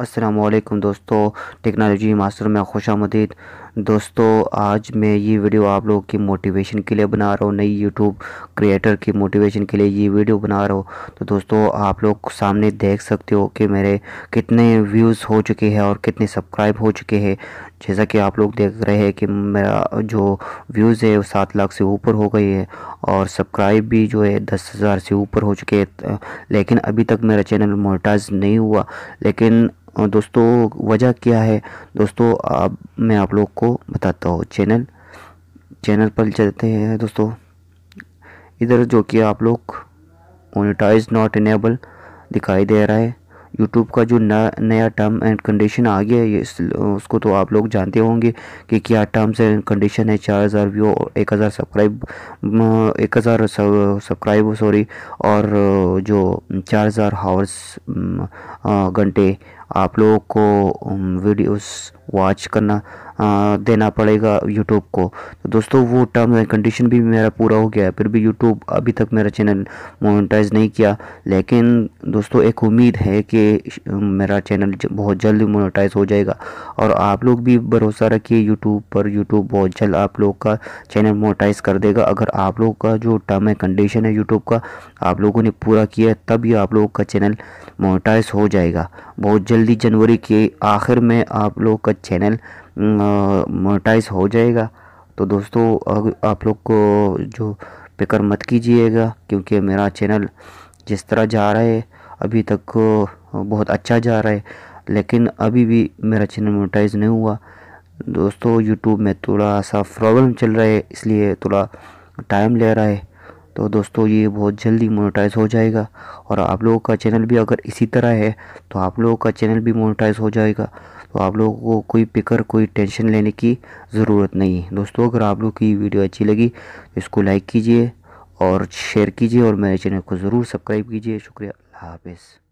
असलकुम दोस्तों। Technology master में खुश आमदीद। दोस्तों, आज मैं ये वीडियो आप लोगों की मोटिवेशन के लिए बना रहा हूँ, नई यूट्यूब क्रिएटर की मोटिवेशन के लिए ये वीडियो बना रहा हूँ। तो दोस्तों, आप लोग सामने देख सकते हो कि मेरे कितने व्यूज़ हो चुके हैं और कितने सब्सक्राइब हो चुके हैं। जैसा कि आप लोग देख रहे हैं कि मेरा जो व्यूज़ है, वो सात लाख से ऊपर हो गई है और सब्सक्राइब भी जो है, दस हज़ार से ऊपर हो चुके हैं। लेकिन अभी तक मेरा चैनल मोटाइज नहीं हुआ। लेकिन दोस्तों, वजह क्या है? दोस्तों, अब मैं आप लोग को बताता हूँ चैनल चैनल पर चलते हैं दोस्तों। इधर जो कि आप लोग मोनेटाइज नॉट इनेबल दिखाई दे रहा है। यूट्यूब का जो नया टर्म एंड कंडीशन आ गया है उसको तो आप लोग जानते होंगे कि क्या टर्म्स एंड कंडीशन है। चार हज़ार व्यू, एक हज़ार सब्सक्राइब एक हज़ार सब्सक्राइब सॉरी और जो चार हज़ार हावर्स घंटे आप लोगों को वीडियोस वॉच करना आ, देना पड़ेगा यूट्यूब को। तो दोस्तों वो टर्म एंड कंडीशन भी मेरा पूरा हो गया है फिर भी यूट्यूब अभी तक मेरा चैनल मोनेटाइज नहीं किया। लेकिन दोस्तों एक उम्मीद है कि मेरा चैनल बहुत जल्द मोनेटाइज हो जाएगा। और आप लोग भी भरोसा रखिए यूट्यूब पर यूट्यूब बहुत जल्द आप लोग का चैनल मोनेटाइज कर देगा। अगर आप लोग का जो टर्म एंड कंडीशन है यूट्यूब का आप लोगों ने पूरा किया तब ये आप लोगों का चैनल मोनेटाइज हो जाएगा। बहुत जल्दी जनवरी के आखिर में आप लोग का चैनल मोनेटाइज हो जाएगा। तो दोस्तों आप लोग को जो फ़िक्र मत कीजिएगा, क्योंकि मेरा चैनल जिस तरह जा रहा है, अभी तक बहुत अच्छा जा रहा है, लेकिन अभी भी मेरा चैनल मोनेटाइज नहीं हुआ। दोस्तों यूट्यूब में थोड़ा सा प्रॉब्लम चल रहा है, इसलिए थोड़ा टाइम ले रहा है। तो दोस्तों, ये बहुत जल्दी मोनेटाइज हो जाएगा। और आप लोगों का चैनल भी अगर इसी तरह है तो आप लोगों का चैनल भी मोनेटाइज हो जाएगा। तो आप लोगों को कोई पिकर कोई टेंशन लेने की ज़रूरत नहीं। है दोस्तों, अगर आप लोग की वीडियो अच्छी लगी तो इसको लाइक कीजिए और शेयर कीजिए और मेरे चैनल को ज़रूर सब्सक्राइब कीजिए। शुक्रिया। हाफिज़।